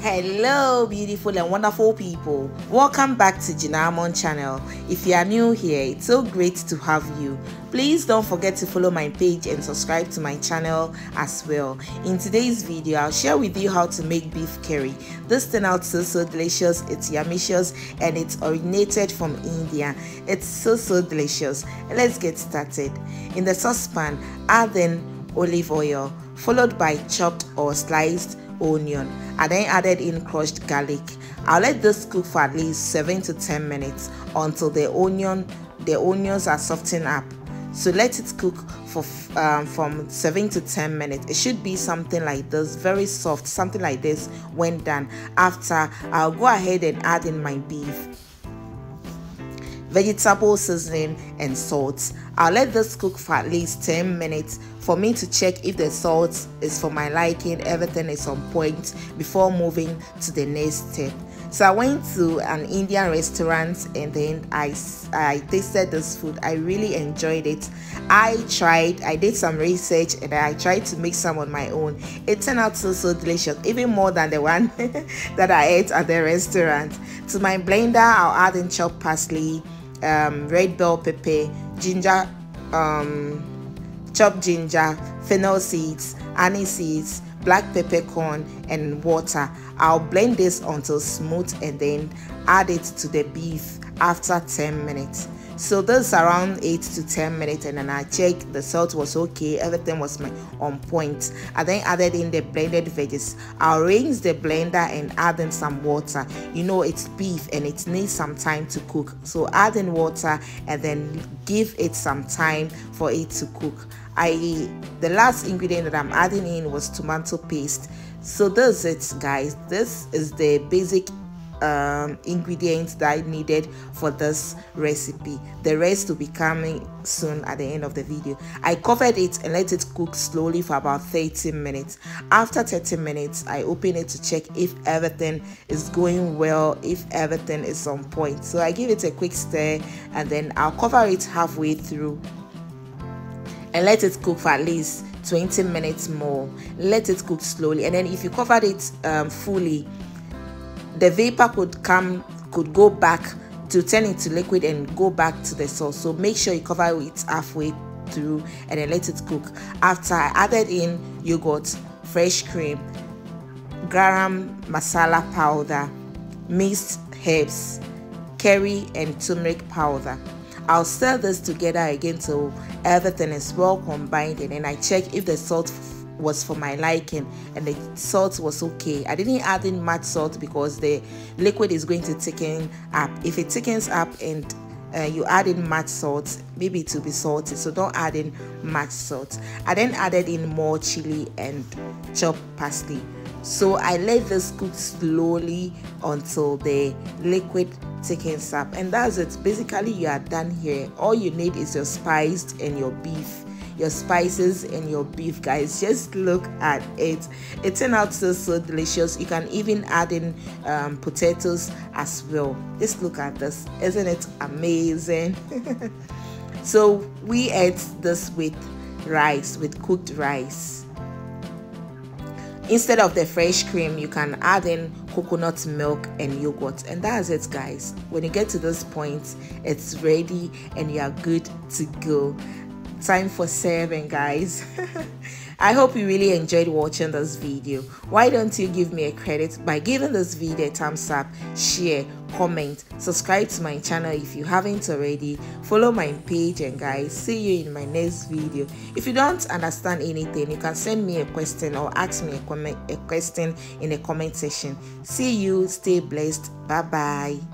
Hello, beautiful and wonderful people. Welcome back to Gina Amon channel. If you are new here, it's so great to have you. Please don't forget to follow my page and subscribe to my channel as well. In today's video, I'll share with you how to make beef curry. This turned out so so delicious, it's yummicious and it's originated from India. It's so so delicious. Let's get started. In the saucepan, add in olive oil followed by chopped or sliced onion and then added in crushed garlic. I'll let this cook for at least 7 to 10 minutes until the onion the onions are softened up. So let it cook for um, from 7 to 10 minutes. It should be something like this very soft something like this when done. After i'll go ahead and add in my beef vegetable seasoning and salt. I'll let this cook for at least 10 minutes for me to check if the salt is for my liking everything is on point before moving to the next step. So i went to an indian restaurant and then i i tasted this food. I really enjoyed it. I tried i did some research and i tried to make some on my own. It turned out so so delicious even more than the one that i ate at the restaurant. To my blender i'll add in chopped parsley um, red bell pepper ginger um, chopped ginger, fennel seeds, anise seeds, black peppercorn, and water. I'll blend this until smooth and then add it to the beef after 10 minutes. So this around 8 to 10 minutes and then I checked the salt was okay, everything was on point. I then added in the blended veggies. I'll rinse the blender and add in some water. You know it's beef and it needs some time to cook. So add in water and then give it some time for it to cook. I the last ingredient that I'm adding in was tomato paste. So this is it guys. This is the basic um, ingredients that I needed for this recipe. The rest will be coming soon at the end of the video. I covered it and let it cook slowly for about 30 minutes. After 30 minutes, I open it to check if everything is going well, if everything is on point. So I give it a quick stir and then I'll cover it halfway through and let it cook for at least 20 minutes more let it cook slowly and then if you covered it um, fully the vapor could come could go back to turn into liquid and go back to the sauce so make sure you cover it halfway through and then let it cook. After i added in yogurt fresh cream garam masala powder mixed herbs curry and turmeric powder. I'll stir this together again till everything is well combined and then I check if the salt was for my liking and the salt was okay. I didn't add in much salt because the liquid is going to thicken up. If it thickens up and uh, you add in much salt maybe will be salty. So don't add in much salt. I then added in more chili and chopped parsley. So i let this cook slowly until the liquid thickens up. And that's it. Basically you are done here. All you need is your spice and your beef your spices and your beef guys. Just look at it. It turned out so so delicious. You can even add in um, potatoes as well. Just look at this. Isn't it amazing? So we ate this with rice with cooked rice. Instead of the fresh cream you can add in coconut milk and yogurt. And that's it guys. When you get to this point it's ready and you are good to go time for serving guys. I hope you really enjoyed watching this video. Why don't you give me a credit by giving this video a thumbs up share comment subscribe to my channel if you haven't already. Follow my page and guys see you in my next video. If you don't understand anything you can send me a question or ask me a comment a question in the comment section. See you. Stay blessed. Bye bye